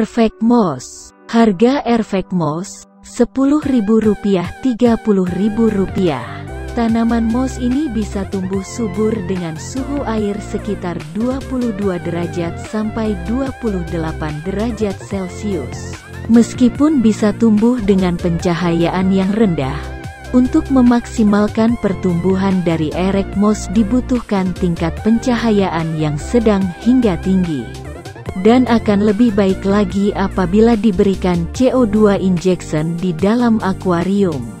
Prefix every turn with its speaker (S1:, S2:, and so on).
S1: Perfect Moss. Harga Perfect Moss, Rp10.000 Rp30.000. Tanaman moss ini bisa tumbuh subur dengan suhu air sekitar 22 derajat sampai 28 derajat Celcius. Meskipun bisa tumbuh dengan pencahayaan yang rendah, untuk memaksimalkan pertumbuhan dari erek moss dibutuhkan tingkat pencahayaan yang sedang hingga tinggi. Dan akan lebih baik lagi apabila diberikan CO2 injection di dalam akuarium.